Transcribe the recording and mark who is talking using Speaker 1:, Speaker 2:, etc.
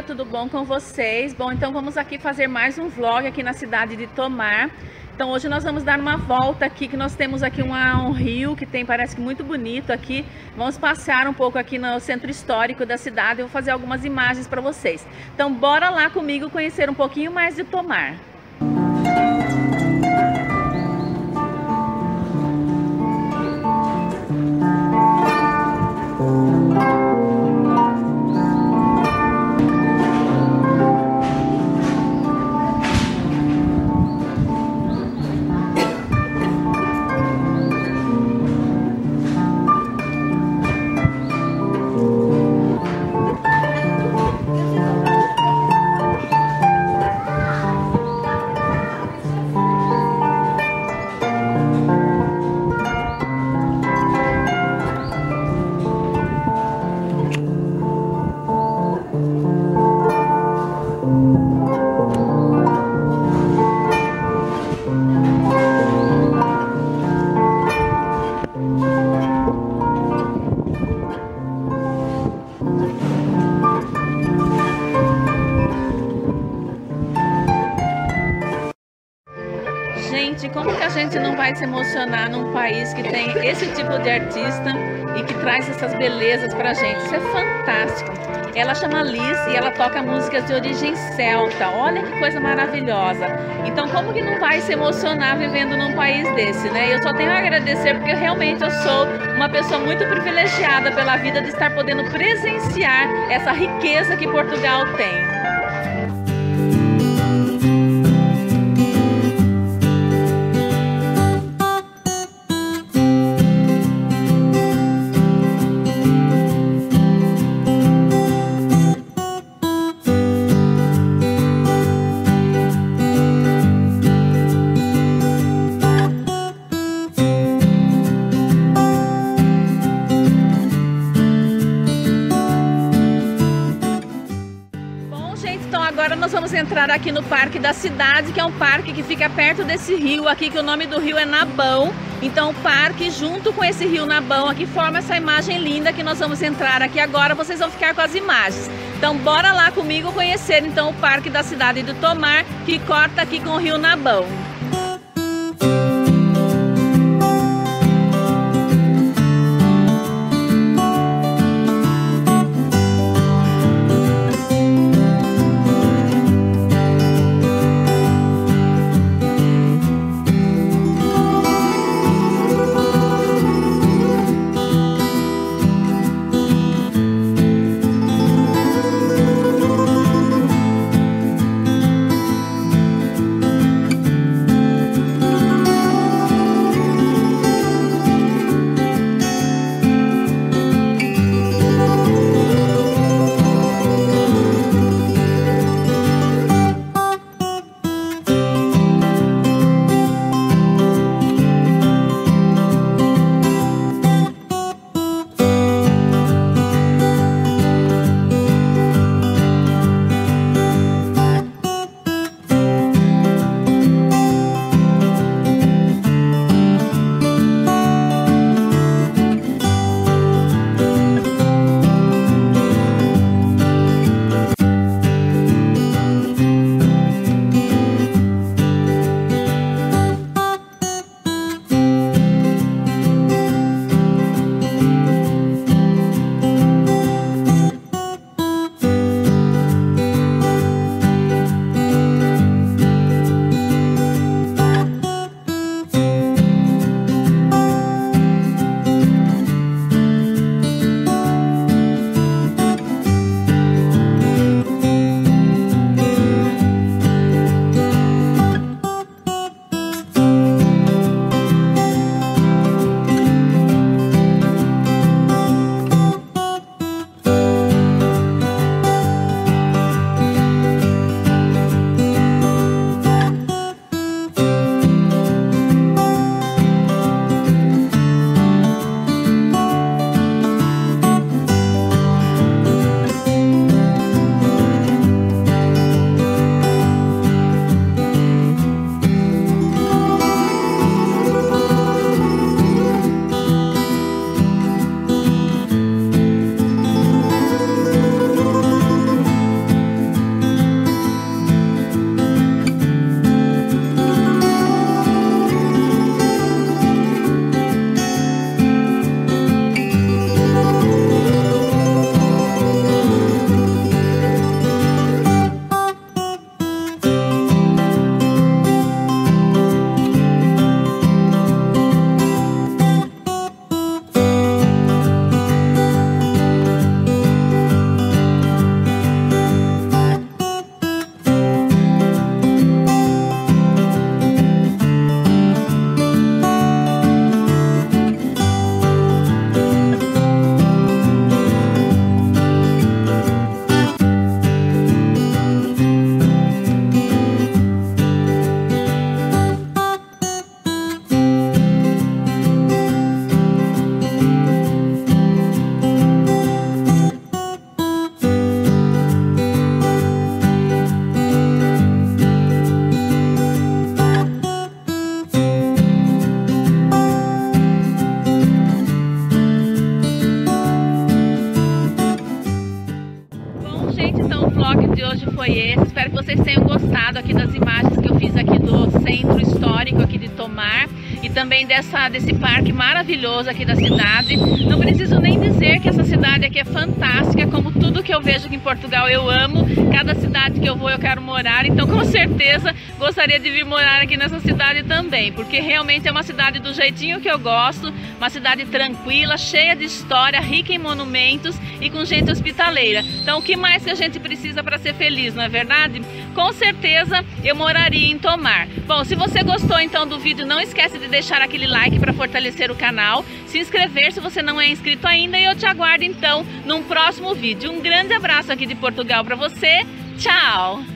Speaker 1: dia, tudo bom com vocês? Bom, então vamos aqui fazer mais um vlog aqui na cidade de Tomar. Então hoje nós vamos dar uma volta aqui, que nós temos aqui uma, um rio que tem, parece que muito bonito aqui. Vamos passear um pouco aqui no centro histórico da cidade, eu vou fazer algumas imagens para vocês. Então bora lá comigo conhecer um pouquinho mais de Tomar. Vai se emocionar num país que tem esse tipo de artista e que traz essas belezas pra gente? Isso é fantástico. Ela chama Liz e ela toca músicas de origem celta. Olha que coisa maravilhosa. Então, como que não vai se emocionar vivendo num país desse, né? Eu só tenho a agradecer porque realmente eu sou uma pessoa muito privilegiada pela vida de estar podendo presenciar essa riqueza que Portugal tem. Nós vamos entrar aqui no Parque da Cidade, que é um parque que fica perto desse rio aqui, que o nome do rio é Nabão. Então o parque, junto com esse rio Nabão aqui, forma essa imagem linda que nós vamos entrar aqui agora. Vocês vão ficar com as imagens. Então bora lá comigo conhecer então o Parque da Cidade do Tomar, que corta aqui com o rio Nabão. Foi esse. Espero que vocês tenham gostado aqui das imagens que eu fiz aqui do centro histórico aqui de Tomar e também dessa, desse parque maravilhoso aqui da cidade. Não preciso nem dizer que essa cidade aqui é fantástica, eu vejo aqui em Portugal eu amo. Cada cidade que eu vou eu quero morar, então com certeza gostaria de vir morar aqui nessa cidade também, porque realmente é uma cidade do jeitinho que eu gosto, uma cidade tranquila, cheia de história, rica em monumentos e com gente hospitaleira. Então o que mais que a gente precisa para ser feliz, não é verdade? Com certeza eu moraria em Tomar. Bom, se você gostou então do vídeo, não esquece de deixar aquele like para fortalecer o canal, se inscrever se você não é inscrito ainda e eu te aguardo então num próximo vídeo. Um grande abraço aqui de Portugal para você. Tchau!